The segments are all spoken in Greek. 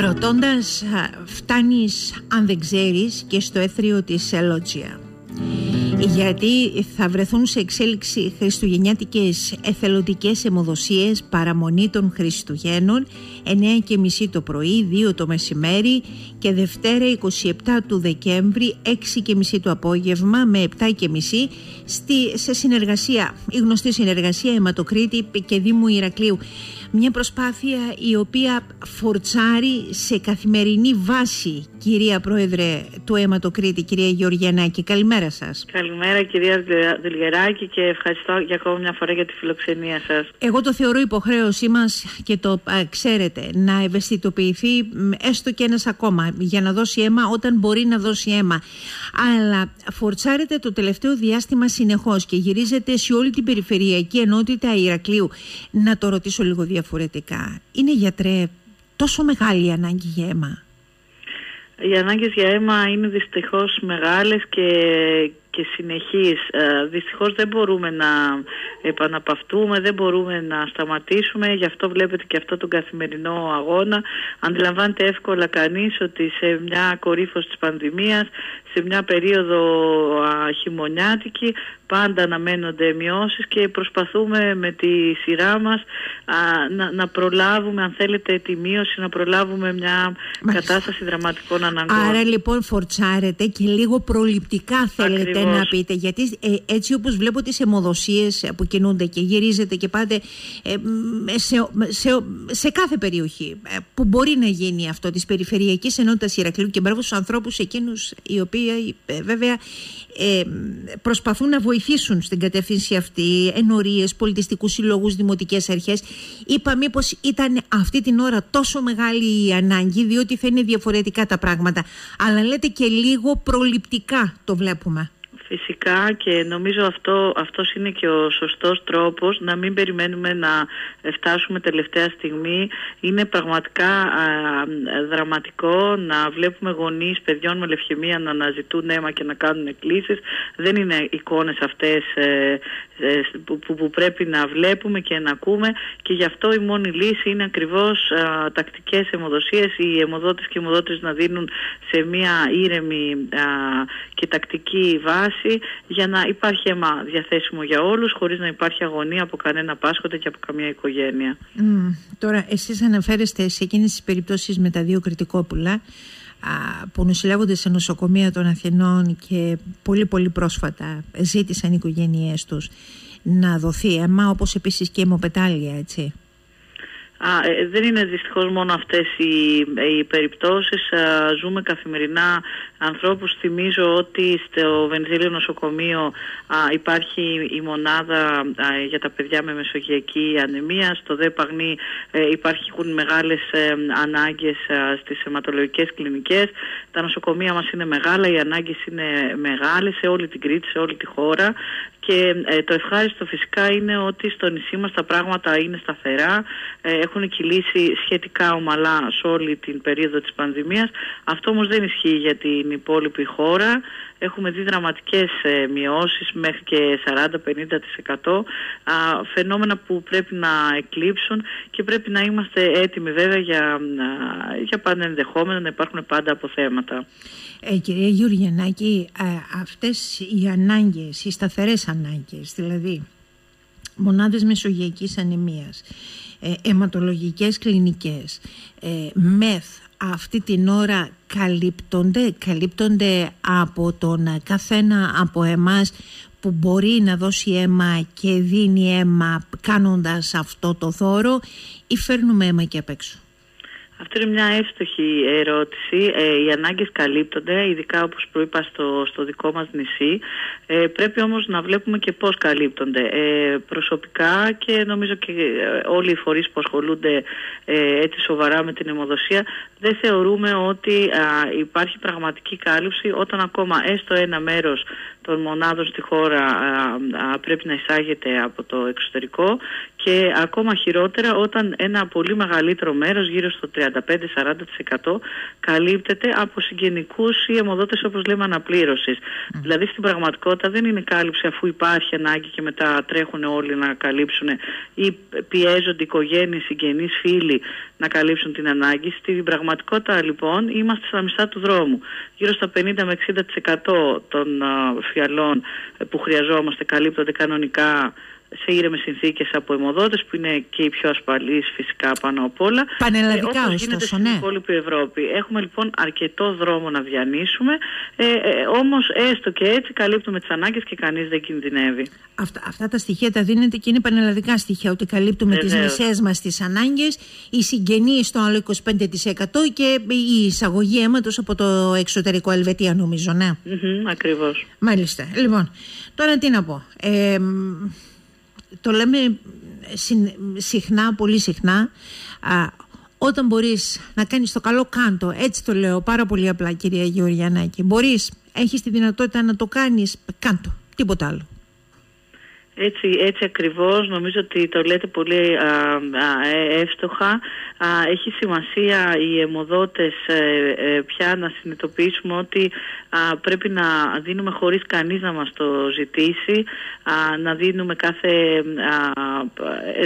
Ρωτώντας φτάνεις αν δεν ξέρεις και στο έθριο της Ελότζια γιατί θα βρεθούν σε εξέλιξη χριστουγεννιάτικες εθελοντικές αιμοδοσίες παραμονή των Χριστουγέννων 9.30 το πρωί, 2 το μεσημέρι και Δευτέρα 27 του Δεκέμβρη 6.30 το απόγευμα με 7.30 στη, σε συνεργασία, η γνωστή συνεργασία Αιματοκρίτη και Δήμου Ηρακλείου. Μια προσπάθεια η οποία φορτσάρει σε καθημερινή βάση, κυρία Πρόεδρε του Αιματοκρίτη, κυρία Γεωργιανάκη. Καλημέρα σας. Καλημέρα κυρία Δηλγεράκη και ευχαριστώ για ακόμα μια φορά για τη φιλοξενία σας. Εγώ το θεωρώ υποχρέωσή μας και το ξέρετε να ευαισθητοποιηθεί έστω και ένας ακόμα για να δώσει αίμα όταν μπορεί να δώσει αίμα. Αλλά φορτσάρεται το τελευταίο διάστημα συνεχώς και γυρίζεται σε όλη την περιφερειακή ενότητα Ηρακλείου. Να το ρωτήσω λίγο διαφορετικά. Είναι γιατρέ τόσο μεγάλη η ανάγκη για αίμα; Οι ανάγκες για αίμα είναι δυστυχώς μεγάλες και, και συνεχείς. Ε, δυστυχώς δεν μπορούμε να επαναπαυτούμε, δεν μπορούμε να σταματήσουμε. Γι' αυτό βλέπετε και αυτό τον καθημερινό αγώνα. Αντιλαμβάνεται εύκολα κανείς ότι σε μια κορύφωση της πανδημίας, σε μια περίοδο α, χειμωνιάτικη, πάντα αναμένονται μειώσεις και προσπαθούμε με τη σειρά μας να, να προλάβουμε, αν θέλετε, τη μείωση, να προλάβουμε μια κατάσταση δραματικών αναγκών. Άρα λοιπόν φορτσάρετε και λίγο προληπτικά θέλετε να πείτε, γιατί ε, έτσι όπως βλέπω τις αιμοδοσίες που κινούνται και γυρίζετε και πάτε ε, σε, σε, σε, κάθε περιοχή ε, που μπορεί να γίνει αυτό της περιφερειακής ενότητας Ηρακλείου και μπράβο στους ανθρώπους εκείνους οι οποίοι βέβαια προσπαθούν να βοηθήσουν στην κατεύθυνση αυτή ενορίες, πολιτιστικούς συλλόγους, δημοτικές αρχές. Είπα μήπως ήταν αυτή την ώρα τόσο μεγάλη η ανάγκη διότι θα είναι διαφορετικά τα πράγματα. Αλλά λέτε και λίγο προληπτικά το βλέπουμε Φυσικά και νομίζω αυτό αυτός είναι και ο σωστός τρόπος να μην περιμένουμε να φτάσουμε τελευταία στιγμή. Είναι πραγματικά δραματικό να βλέπουμε γονείς παιδιών με λευχαιμία να αναζητούν αίμα και να κάνουν εκκλήσεις. Δεν είναι εικόνες αυτές ε, ε, που, που, πρέπει να βλέπουμε και να ακούμε και γι' αυτό η μόνη λύση είναι ακριβώς α, τακτικές αιμοδοσίες. Οι αιμοδότες και οι αιμοδότες να δίνουν σε μια ήρεμη και τακτική βάση για να υπάρχει αίμα διαθέσιμο για όλους χωρίς να υπάρχει αγωνία από κανένα πάσχοντα και από καμία οικογένεια. τώρα εσείς αναφέρεστε σε εκείνες τις περιπτώσεις με τα δύο κριτικόπουλα που νοσηλεύονται σε νοσοκομεία των Αθηνών και πολύ πολύ πρόσφατα ζήτησαν οι οικογένειές τους να δοθεί αίμα όπως επίσης και αιμοπετάλια έτσι. Α, ε, δεν είναι δυστυχώς μόνο αυτές οι, οι περιπτώσεις. ζούμε καθημερινά ανθρώπους. Θυμίζω ότι στο Βενζίλιο νοσοκομείο υπάρχει η μονάδα για τα παιδιά με μεσογειακή ανεμία. Στο ΔΕΠΑΓΝΗ ε, υπάρχουν μεγάλες ε, ανάγκες στις αιματολογικές κλινικές. Τα νοσοκομεία μας είναι μεγάλα, οι ανάγκες είναι μεγάλες σε όλη την Κρήτη, σε όλη τη χώρα. Και ε, το ευχάριστο φυσικά είναι ότι στο νησί μας τα πράγματα είναι σταθερά, ε, έχουν κυλήσει σχετικά ομαλά σε όλη την περίοδο της πανδημίας. Αυτό όμως δεν ισχύει για την υπόλοιπη χώρα. Έχουμε δει δραματικές ε, μειώσεις μέχρι και 40-50% φαινόμενα που πρέπει να εκλείψουν και πρέπει να είμαστε έτοιμοι βέβαια για, για πάντα ενδεχόμενα να υπάρχουν πάντα αποθέματα. Ε, κυρία Γιουργιανάκη, ε, αυτές οι ανάγκες, οι σταθερές ανάγκες, δηλαδή μονάδες μεσογειακής ανεμίας, ε, αιματολογικές κλινικές, ε, μεθ, αυτή την ώρα καλύπτονται, καλύπτονται από τον καθένα από εμάς που μπορεί να δώσει αίμα και δίνει αίμα κάνοντας αυτό το δώρο ή φέρνουμε αίμα και απ' έξω. Αυτό είναι μια εύστοχη ερώτηση. Ε, οι ανάγκες καλύπτονται, ειδικά όπως προείπα στο, στο δικό μας νησί. Ε, πρέπει όμως να βλέπουμε και πώς καλύπτονται. Ε, προσωπικά και νομίζω και ε, όλοι οι φορείς που ασχολούνται ε, έτσι σοβαρά με την αιμοδοσία δεν θεωρούμε ότι υπάρχει πραγματική κάλυψη όταν ακόμα έστω ένα μέρος των μονάδων στη χώρα πρέπει να εισάγεται από το εξωτερικό και ακόμα χειρότερα όταν ένα πολύ μεγαλύτερο μέρος, γύρω στο 35-40% καλύπτεται από συγγενικούς ή αιμοδότες όπως λέμε αναπλήρωσης. Δηλαδή στην πραγματικότητα δεν είναι κάλυψη αφού υπάρχει ανάγκη και μετά τρέχουν όλοι να καλύψουν ή πιέζονται οικογένειες, συγγενείς, φίλοι να καλύψουν την ανάγκη. Στην πραγματικότητα λοιπόν είμαστε στα μισά του δρόμου. Γύρω στα 50 με 60% των φιαλών που χρειαζόμαστε καλύπτονται κανονικά σε ήρεμες συνθήκες από αιμοδότες που είναι και οι πιο ασφαλείς φυσικά πάνω απ' όλα. Πανελλαδικά ε, γίνεται στην ναι. υπόλοιπη Ευρώπη. Έχουμε λοιπόν αρκετό δρόμο να διανύσουμε, ε, ε, όμως έστω και έτσι καλύπτουμε τις ανάγκες και κανείς δεν κινδυνεύει. Αυτά, αυτά τα στοιχεία τα δίνετε και είναι πανελλαδικά στοιχεία, ότι καλύπτουμε τις μισές μας τις ανάγκες, οι συγγενείς στο άλλο 25% και η εισαγωγή αίματος από το εξωτερικό Ελβετία, νομίζω, ναι. Mm-hmm, Ακριβώς. Μάλιστα. Λοιπόν, τώρα τι να πω. Ε, το λέμε συχνά, πολύ συχνά, όταν μπορείς να κάνεις το καλό κάντο, έτσι το λέω πάρα πολύ απλά κυρία Γεωργιανάκη, μπορείς, έχεις τη δυνατότητα να το κάνεις, κάντο, τίποτα άλλο. Έτσι, έτσι ακριβώς, νομίζω ότι το λέτε πολύ α, ε, εύστοχα. έχει σημασία οι αιμοδότες ε, ε, πια να συνειδητοποιήσουμε ότι πρέπει να δίνουμε χωρίς κανείς να μας το ζητήσει, να δίνουμε κάθε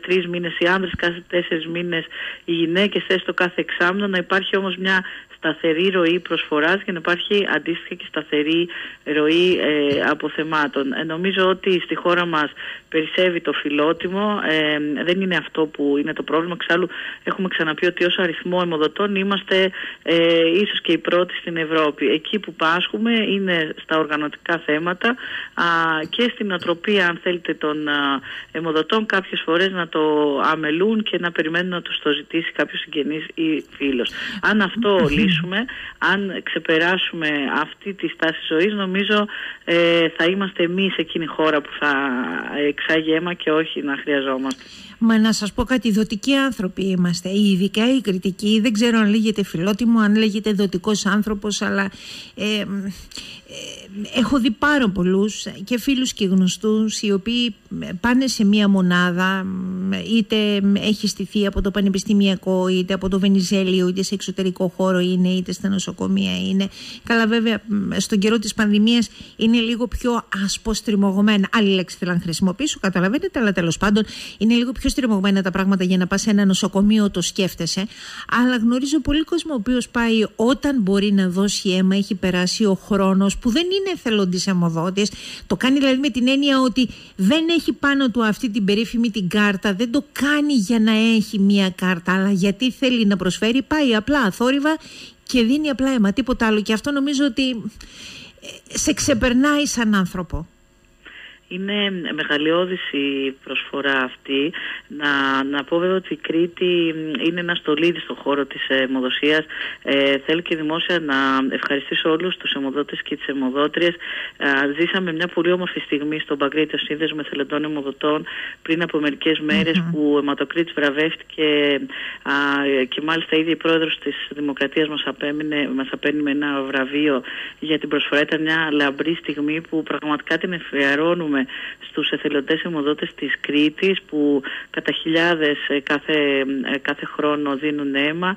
τρεις μήνες οι άνδρες, κάθε τέσσερις μήνες οι γυναίκες, έστω κάθε εξάμεινο, να υπάρχει όμως μια σταθερή ροή προσφοράς και να υπάρχει αντίστοιχα και σταθερή ροή ε, αποθεμάτων. Ε, νομίζω ότι στη χώρα μας περισσεύει το φιλότιμο, ε, δεν είναι αυτό που είναι το πρόβλημα. Εξάλλου έχουμε ξαναπεί ότι ως αριθμό αιμοδοτών είμαστε ε, ίσως και οι πρώτοι στην Ευρώπη. Εκεί που πάσχουμε είναι στα οργανωτικά θέματα α, και στην οτροπία αν θέλετε των α, αιμοδοτών κάποιες φορές να το αμελούν και να περιμένουν να τους το ζητήσει κάποιος συγγενής ή φίλος. Αν αυτό αν ξεπεράσουμε αυτή τη στάση ζωής, νομίζω ε, θα είμαστε εμείς εκείνη η χώρα που θα εξάγει αίμα και όχι να χρειαζόμαστε. Μα να σας πω κάτι, δοτικοί άνθρωποι είμαστε, ειδικά οι κριτικοί, δεν ξέρω αν λέγεται φιλότιμο, αν λέγεται δοτικός άνθρωπος, αλλά ε, έχω δει πάρα πολλούς και φίλους και γνωστούς οι οποίοι πάνε σε μία μονάδα είτε έχει στηθεί από το πανεπιστημιακό είτε από το Βενιζέλιο είτε σε εξωτερικό χώρο είναι είτε στα νοσοκομεία είναι. Καλά βέβαια στον καιρό της πανδημίας είναι λίγο πιο ασποστριμωγμένα. Άλλη λέξη θέλω να χρησιμοποιήσω καταλαβαίνετε αλλά τέλος πάντων είναι λίγο πιο στριμωγμένα τα πράγματα για να πας σε ένα νοσοκομείο το σκέφτεσαι. Αλλά γνωρίζω πολύ κόσμο ο οποίος πάει όταν μπορεί να δώσει αίμα έχει περάσει ο χρόνος που δεν είναι εθελοντής αιμοδότης. Το κάνει δηλαδή με την έννοια ότι δεν έχει πάνω του αυτή την περίφημη την κάρτα δεν το κάνει για να έχει μία κάρτα αλλά γιατί θέλει να προσφέρει πάει απλά αθόρυβα και δίνει απλά αίμα τίποτα άλλο και αυτό νομίζω ότι ε, σε ξεπερνάει σαν άνθρωπο. Είναι μεγαλειώδης η προσφορά αυτή. Να, να πω βέβαια ότι η Κρήτη είναι ένα στολίδι στον χώρο της αιμοδοσίας. Ε, θέλω και δημόσια να ευχαριστήσω όλους τους αιμοδότες και τις αιμοδότριες. Ε, ζήσαμε μια πολύ όμορφη στιγμή στον Παγκρίτιο Σύνδεσμος Εθελοντών Αιμοδοτών πριν από μερικές που ο αιματοκρίτης βραβεύτηκε και μάλιστα ήδη η πρόεδρος της Δημοκρατίας μας, απέμεινε, μας απένει με ένα βραβείο για την προσφορά. Ήταν μια λαμπρή στιγμή που πραγματικά την εφιερώνουμε στου στους εθελοντές αιμοδότες της Κρήτης που κατά χιλιάδες ε, κάθε, ε, κάθε χρόνο δίνουν αίμα.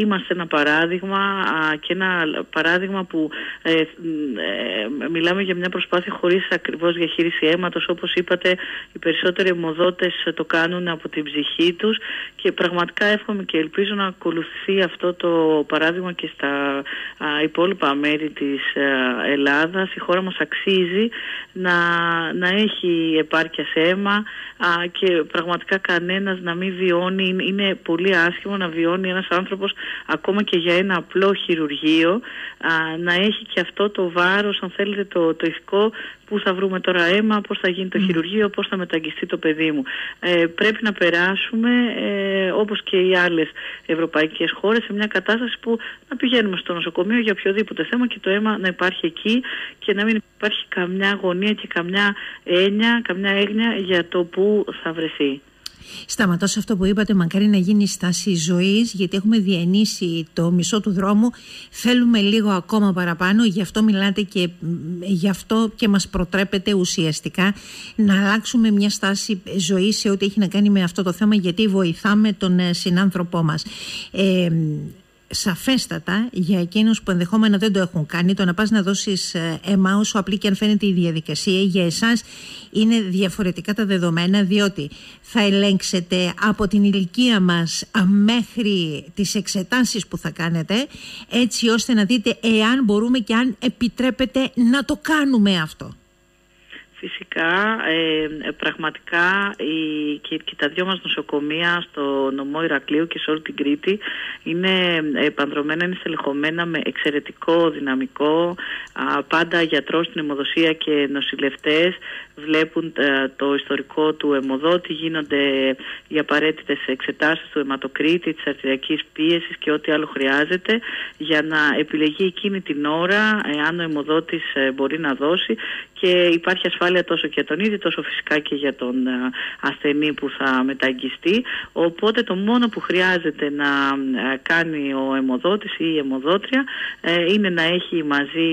Είμαστε ένα παράδειγμα και ένα παράδειγμα που ε, μιλάμε για μια προσπάθεια χωρίς ακριβώς διαχείριση αίματος όπως είπατε οι περισσότεροι αιμοδότες το κάνουν από την ψυχή τους και πραγματικά εύχομαι και ελπίζω να ακολουθεί αυτό το παράδειγμα και στα υπόλοιπα μέρη της Ελλάδας. Η χώρα μας αξίζει να να, έχει επάρκεια σε αίμα και πραγματικά κανένας να μην βιώνει, είναι πολύ άσχημο να βιώνει ένας άνθρωπος ακόμα και για ένα απλό χειρουργείο να έχει και αυτό το βάρος, αν θέλετε το, το ηθικό πού θα βρούμε τώρα αίμα, πώς θα γίνει το χειρουργείο, πώς θα μεταγγιστεί το παιδί μου. Ε, πρέπει να περάσουμε, ε, όπως και οι άλλες ευρωπαϊκές χώρες, σε μια κατάσταση που να πηγαίνουμε στο νοσοκομείο για οποιοδήποτε θέμα και το αίμα να υπάρχει εκεί και να μην υπάρχει καμιά αγωνία και καμιά έννοια, καμιά έγνοια για το πού θα βρεθεί. Σταματώ σε αυτό που είπατε, μακάρι να γίνει στάση ζωής, γιατί έχουμε διανύσει το μισό του δρόμου. Θέλουμε λίγο ακόμα παραπάνω, γι' αυτό μιλάτε και γι' αυτό και μας προτρέπετε ουσιαστικά να αλλάξουμε μια στάση ζωής σε ό,τι έχει να κάνει με αυτό το θέμα, γιατί βοηθάμε τον ε, συνάνθρωπό μας. Ε, σαφέστατα για εκείνους που ενδεχόμενα δεν το έχουν κάνει το να πας να δώσεις ε, αίμα όσο απλή και αν φαίνεται η διαδικασία για εσάς είναι διαφορετικά τα δεδομένα διότι θα ελέγξετε από την ηλικία μας μέχρι τις εξετάσεις που θα κάνετε έτσι ώστε να δείτε εάν μπορούμε και αν επιτρέπετε να το κάνουμε αυτό. Φυσικά, ε, πραγματικά η, και, και, τα δυο μας νοσοκομεία στο νομό Ηρακλείου και σε όλη την Κρήτη είναι επανδρομένα, είναι στελεχωμένα με εξαιρετικό δυναμικό, α, πάντα γιατρός στην αιμοδοσία και νοσηλευτές βλέπουν ε, το ιστορικό του αιμοδότη, γίνονται οι απαραίτητες εξετάσεις του αιματοκρίτη, της αρτηριακής πίεσης και ό,τι άλλο χρειάζεται για να επιλεγεί εκείνη την ώρα εάν ο αιμοδότης ε, μπορεί να δώσει. Και υπάρχει ασφάλεια τόσο και για τον ίδιο τόσο φυσικά και για τον ε, ασθενή που θα μεταγγιστεί οπότε το μόνο που χρειάζεται να κάνει ο αιμοδότης ή η αιμοδότρια είναι να έχει μαζί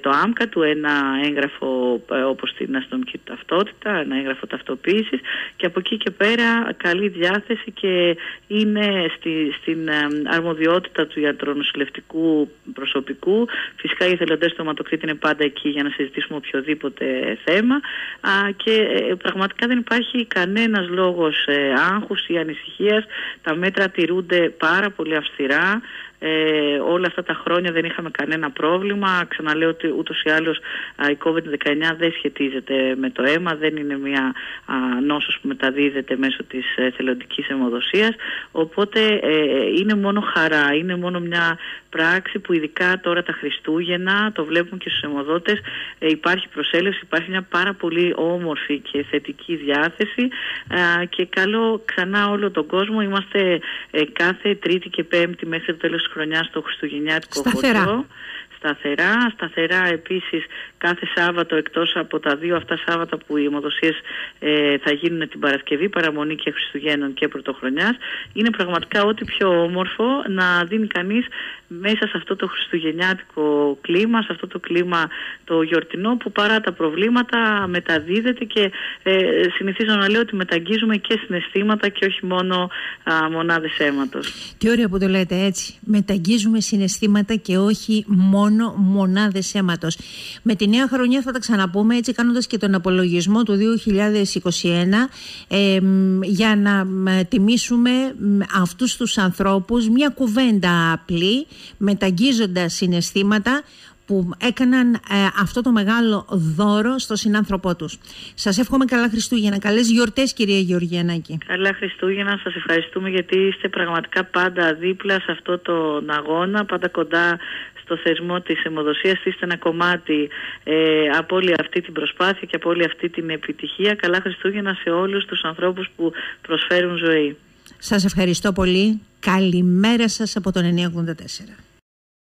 το άμκα του ένα έγγραφο όπως την αστυνομική ταυτότητα, ένα έγγραφο ταυτοποίησης και από εκεί και πέρα καλή διάθεση και είναι στη, στην αρμοδιότητα του ιατρονοσηλευτικού προσωπικού. Φυσικά οι εθελοντές του αιματοκρίτη είναι πάντα εκεί για να συζητήσουμε οποιοδήποτε θέμα α, και ε, πραγματικά δεν υπάρχει κανένας λόγος ε, άγχους ή ανησυχίας. Τα μέτρα τηρούνται πάρα πολύ αυστηρά. Ε, όλα αυτά τα χρόνια δεν είχαμε κανένα πρόβλημα. Ξαναλέω ότι ούτως ή άλλως η COVID-19 δεν σχετίζεται με το αίμα, δεν είναι μια α, νόσος που μεταδίδεται μέσω της θελοντικής αιμοδοσίας. Οπότε ε, είναι μόνο χαρά, είναι μόνο μια πράξη που ειδικά τώρα τα Χριστούγεννα, το βλέπουν και στους αιμοδότες, ε, υπάρχει προσέλευση, υπάρχει μια πάρα πολύ όμορφη και θετική διάθεση και καλό ξανά όλο τον κόσμο. Είμαστε ε, κάθε Τρίτη και Πέμπτη μέχρι το τέλος της χρονιάς στο Χριστουγεννιάτικο χωριό σταθερά. Σταθερά επίσης κάθε Σάββατο εκτός από τα δύο αυτά Σάββατα που οι αιμοδοσίες ε, θα γίνουν την Παρασκευή, παραμονή και Χριστουγέννων και Πρωτοχρονιάς. Είναι πραγματικά ό,τι πιο όμορφο να δίνει κανείς μέσα σε αυτό το χριστουγεννιάτικο κλίμα, σε αυτό το κλίμα το γιορτινό που παρά τα προβλήματα μεταδίδεται και ε, συνηθίζω να λέω ότι μεταγγίζουμε και συναισθήματα και όχι μόνο α, μονάδες αίματος. Τι ωραία που το λέτε έτσι. Μεταγγίζουμε συναισθήματα και όχι μόνο μονάδες αίματος. Με τη νέα χρονιά θα τα ξαναπούμε έτσι κάνοντας και τον απολογισμό του 2021 ε, για να τιμήσουμε αυτούς τους ανθρώπους μια κουβέντα απλή μεταγγίζοντας συναισθήματα που έκαναν ε, αυτό το μεγάλο δώρο στο συνάνθρωπό τους. Σας εύχομαι καλά Χριστούγεννα. Καλές γιορτές κυρία Γεωργιανάκη. Καλά Χριστούγεννα. Σας ευχαριστούμε γιατί είστε πραγματικά πάντα δίπλα σε αυτό τον αγώνα, πάντα κοντά στο θεσμό της αιμοδοσίας. Είστε ένα κομμάτι ε, από όλη αυτή την προσπάθεια και από όλη αυτή την επιτυχία. Καλά Χριστούγεννα σε όλους τους ανθρώπους που προσφέρουν ζωή. Σας ευχαριστώ πολύ. Καλημέρα σας από τον 984.